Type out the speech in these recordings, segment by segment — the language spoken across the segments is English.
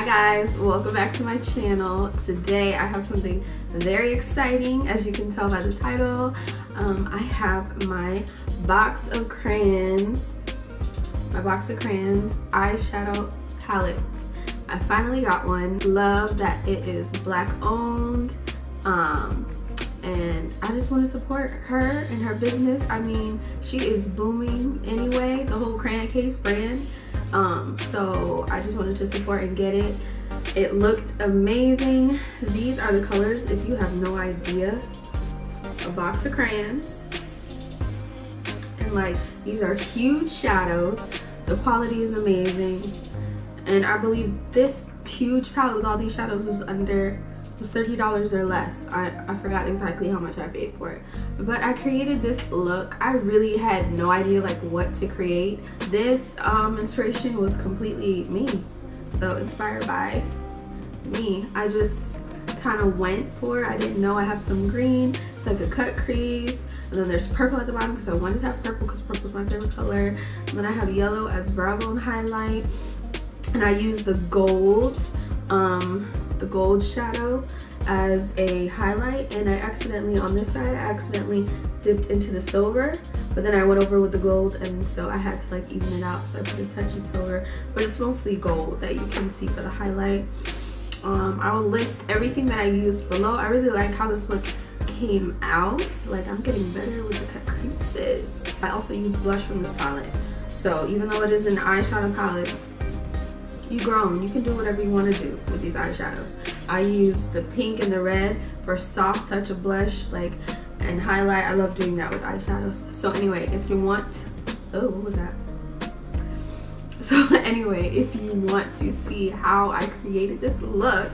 guys, welcome back to my channel. Today I have something very exciting as you can tell by the title. Um, I have my box of crayons, my box of crayons eyeshadow palette. I finally got one. Love that it is black owned. Um, and I just want to support her and her business. I mean, she is booming anyway, the whole Crayon Case brand. Um, so I just wanted to support and get it. It looked amazing. These are the colors, if you have no idea. A box of crayons. And like, these are huge shadows. The quality is amazing. And I believe this huge palette with all these shadows was under was $30 or less. I, I forgot exactly how much I paid for it. But I created this look. I really had no idea like what to create. This um, inspiration was completely me. So inspired by me. I just kind of went for it. I didn't know I have some green. It's like a cut crease. And then there's purple at the bottom because I wanted to have purple because purple is my favorite color. And then I have yellow as brow bone highlight. And I use the gold um, the gold shadow as a highlight. And I accidentally on this side I accidentally dipped into the silver but then I went over with the gold and so I had to like even it out. So I put a touch of silver but it's mostly gold that you can see for the highlight. Um, I will list everything that I used below. I really like how this look came out. Like I'm getting better with the cut creases. I also use blush from this palette. So even though it is an eyeshadow palette you grown. You can do whatever you want to do with these eyeshadows. I use the pink and the red for soft touch of blush, like, and highlight. I love doing that with eyeshadows. So anyway, if you want, oh, what was that? So anyway, if you want to see how I created this look,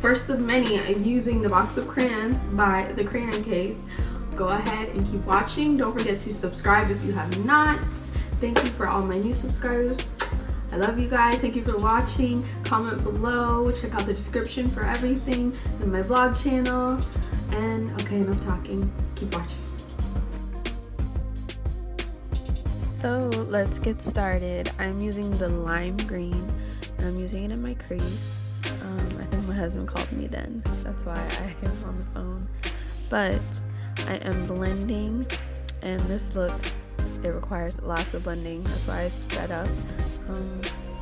first of many uh, using the box of crayons by the crayon case, go ahead and keep watching. Don't forget to subscribe if you have not. Thank you for all my new subscribers. I love you guys. Thank you for watching. Comment below. Check out the description for everything in my vlog channel. And okay, enough talking. Keep watching. So let's get started. I'm using the lime green and I'm using it in my crease. Um, I think my husband called me then. That's why I am on the phone. But I am blending and this look it requires lots of blending. That's why I sped up um,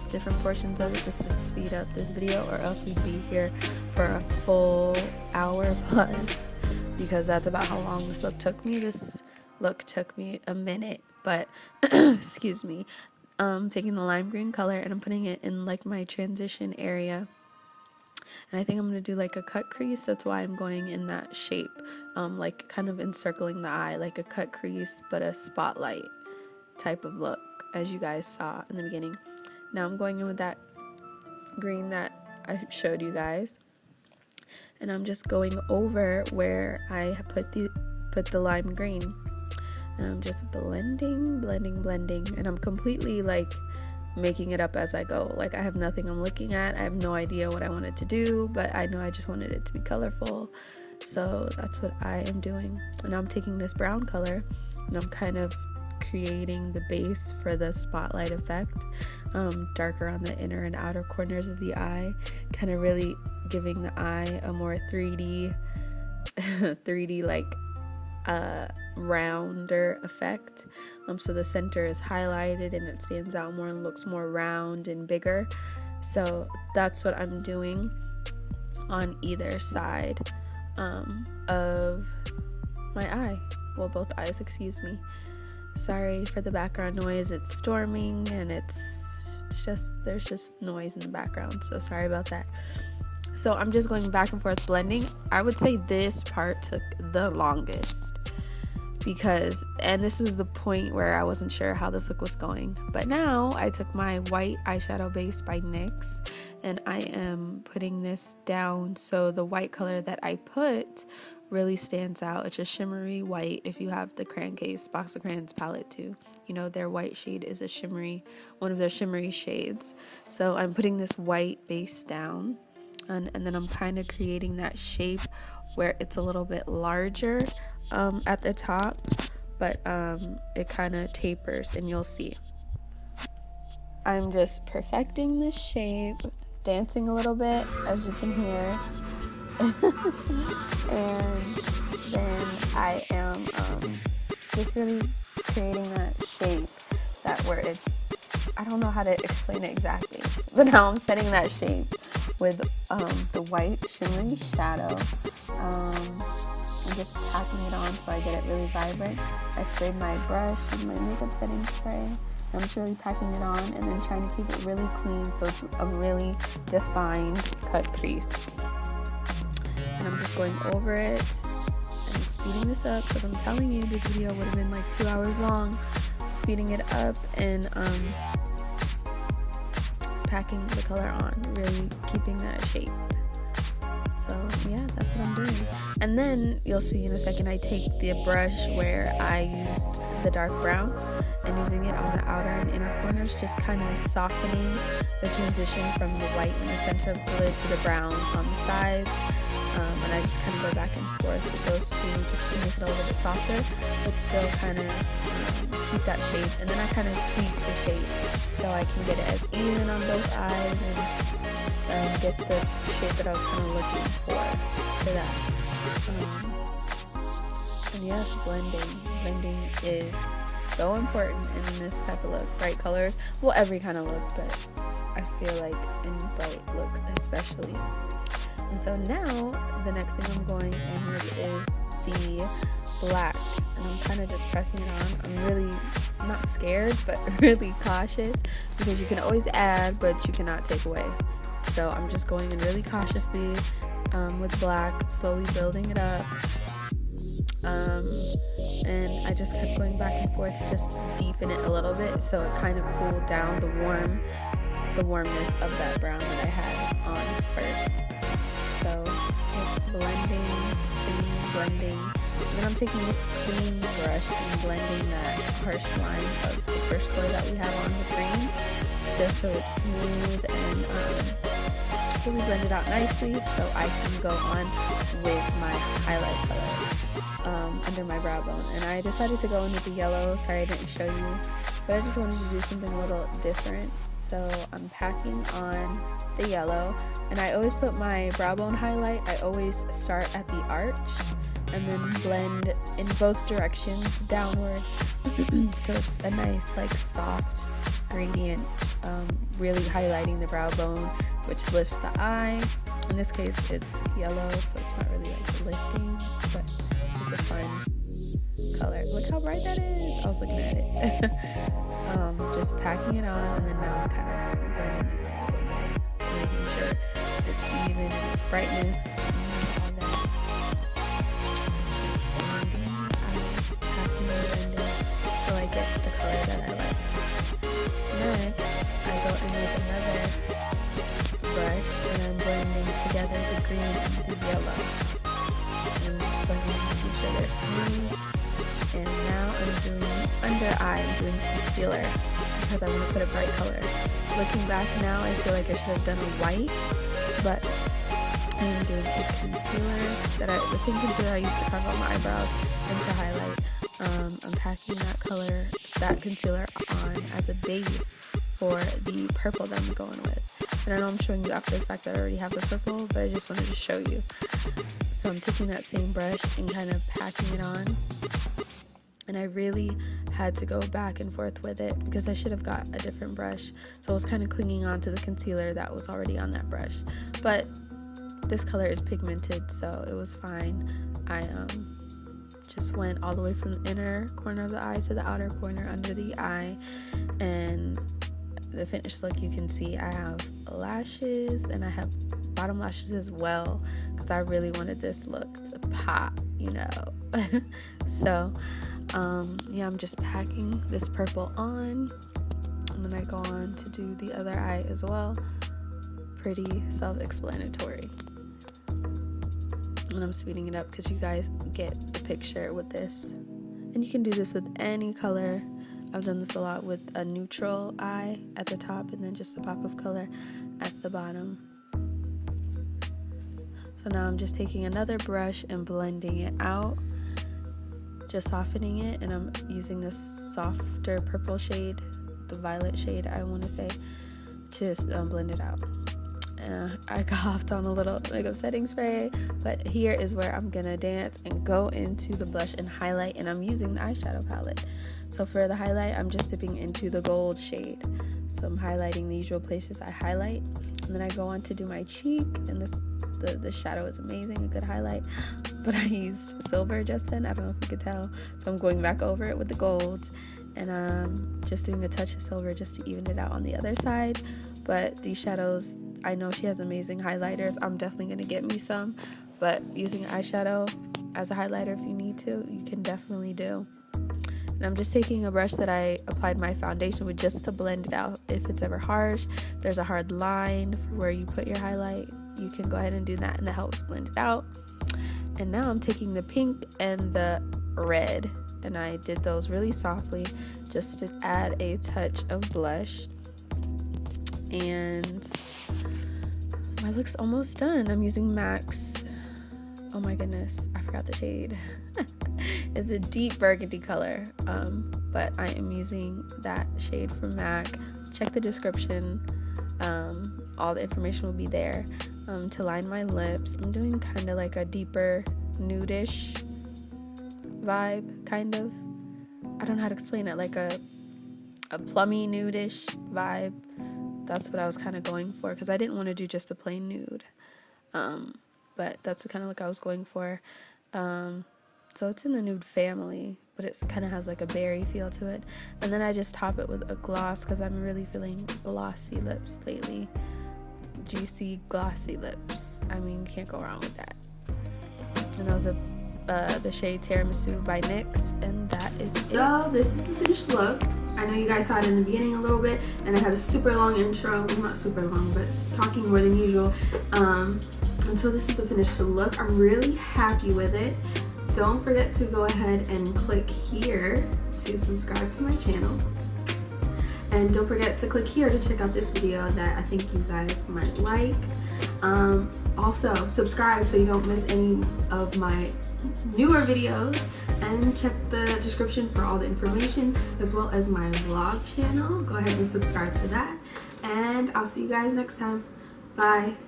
different portions of it just to speed up this video or else we'd be here for a full hour plus because that's about how long this look took me. This look took me a minute, but excuse me. Um, taking the lime green color and I'm putting it in like my transition area and I think I'm going to do like a cut crease. That's why I'm going in that shape, um, like kind of encircling the eye, like a cut crease, but a spotlight type of look as you guys saw in the beginning. Now I'm going in with that green that I showed you guys. And I'm just going over where I put the put the lime green. And I'm just blending, blending, blending. And I'm completely like making it up as I go. Like I have nothing I'm looking at. I have no idea what I wanted to do, but I know I just wanted it to be colorful. So that's what I am doing. And I'm taking this brown color and I'm kind of creating the base for the spotlight effect, um, darker on the inner and outer corners of the eye, kind of really giving the eye a more 3D, 3D like uh, rounder effect. Um, so the center is highlighted and it stands out more and looks more round and bigger. So that's what I'm doing on either side um, of my eye. Well, both eyes, excuse me. Sorry for the background noise. It's storming and it's, it's just, there's just noise in the background. So sorry about that. So I'm just going back and forth blending. I would say this part took the longest because, and this was the point where I wasn't sure how this look was going. But now I took my white eyeshadow base by NYX and I am putting this down so the white color that I put really stands out. It's a shimmery white if you have the crayon case box of crayons palette too. You know their white shade is a shimmery, one of their shimmery shades. So I'm putting this white base down and, and then I'm kind of creating that shape where it's a little bit larger um, at the top but um, it kind of tapers and you'll see. I'm just perfecting the shape dancing a little bit, as you can hear. and then I am um, just really creating that shape that where it's I don't know how to explain it exactly, but now I'm setting that shape with um, the white shimmery shadow. Um, I'm just packing it on so I get it really vibrant. I sprayed my brush with my makeup setting spray. I'm just really packing it on and then trying to keep it really clean so it's a really defined cut crease. And I'm just going over it and speeding this up because I'm telling you this video would have been like two hours long. Speeding it up and um, packing the color on, really keeping that shape. So yeah, that's what I'm doing. And then you'll see in a second I take the brush where I used the dark brown and using it on the outer and inner corners, just kind of softening the transition from the white in the center of the lid to the brown on the sides. Um, and I just kind of go back and forth with those two just to make it a little bit softer, but still kind of um, keep that shape. And then I kind of tweak the shape so I can get it as even on both eyes and um, get the shape that I was kind of looking for for that. Um, and yes, blending. Blending is so important in this type of look. Bright colors, well, every kind of look, but I feel like in bright looks especially. And so now the next thing I'm going in with is the black and I'm kind of just pressing it on. I'm really not scared but really cautious because you can always add but you cannot take away. So I'm just going in really cautiously um, with black, slowly building it up. Um, and I just kept going back and forth just to deepen it a little bit so it kind of cooled down the warm the warmness of that brown that I had on first so just blending, blending. Then I'm taking this clean brush and blending that harsh line of the first color that we have on the green, just so it's smooth and um, really blend it out nicely so I can go on with my highlight color um, under my brow bone. And I decided to go in with the yellow, sorry I didn't show you, but I just wanted to do something a little different. So I'm packing on the yellow and I always put my brow bone highlight I always start at the arch and then blend in both directions downward so it's a nice like soft gradient um, really highlighting the brow bone which lifts the eye. In this case it's yellow so it's not really like lifting but it's a fun color. Look how bright that is. I was looking at it. Um, just packing it on and then now I'm kind of blending it a little bit making sure it's even in its brightness concealer because I want to put a bright color. Looking back now, I feel like I should have done white, but I'm doing a concealer that I, the same concealer I used to carve out my eyebrows and to highlight. Um, I'm packing that color, that concealer on as a base for the purple that I'm going with. And I know I'm showing you after the fact that I already have the purple, but I just wanted to show you. So I'm taking that same brush and kind of packing it on. And I really had to go back and forth with it because I should have got a different brush. So I was kind of clinging on to the concealer that was already on that brush. But this color is pigmented, so it was fine. I um, just went all the way from the inner corner of the eye to the outer corner under the eye. And the finished look, you can see I have lashes and I have bottom lashes as well because I really wanted this look to pop, you know. so um, yeah, I'm just packing this purple on, and then I go on to do the other eye as well. Pretty self explanatory. And I'm speeding it up because you guys get the picture with this. And you can do this with any color. I've done this a lot with a neutral eye at the top and then just a pop of color at the bottom. So now I'm just taking another brush and blending it out just softening it and I'm using this softer purple shade the violet shade I want to say to um, blend it out uh, I coughed on a little makeup setting spray, but here is where I'm gonna dance and go into the blush and highlight, and I'm using the eyeshadow palette. So for the highlight, I'm just dipping into the gold shade. So I'm highlighting the usual places I highlight, and then I go on to do my cheek, and this the, the shadow is amazing, a good highlight. But I used silver just then, I don't know if you could tell. So I'm going back over it with the gold, and um, just doing a touch of silver just to even it out on the other side. But these shadows, I know she has amazing highlighters. I'm definitely gonna get me some, but using eyeshadow as a highlighter if you need to, you can definitely do. And I'm just taking a brush that I applied my foundation with just to blend it out. If it's ever harsh, there's a hard line where you put your highlight, you can go ahead and do that and that helps blend it out. And now I'm taking the pink and the red and I did those really softly just to add a touch of blush. And my look's almost done. I'm using MAC's. Oh my goodness, I forgot the shade. it's a deep burgundy color, um, but I am using that shade from MAC. Check the description. Um, all the information will be there um, to line my lips. I'm doing kind of like a deeper nudish vibe, kind of. I don't know how to explain it, like a a plummy nudish vibe. That's what I was kind of going for because I didn't want to do just a plain nude. Um, but that's the kind of look I was going for. Um, so it's in the nude family, but it kind of has like a berry feel to it. And then I just top it with a gloss because I'm really feeling glossy lips lately. Juicy, glossy lips. I mean, you can't go wrong with that. And that was a uh, the shade Tiramisu by NYX, and that is so it. this is the finished look. I know you guys saw it in the beginning a little bit, and I had a super long intro. Well, not super long, but talking more than usual. Um, and so this is the finished look. I'm really happy with it. Don't forget to go ahead and click here to subscribe to my channel. And don't forget to click here to check out this video that I think you guys might like. Um, also, subscribe so you don't miss any of my newer videos and check the description for all the information as well as my vlog channel. Go ahead and subscribe to that and I'll see you guys next time. Bye.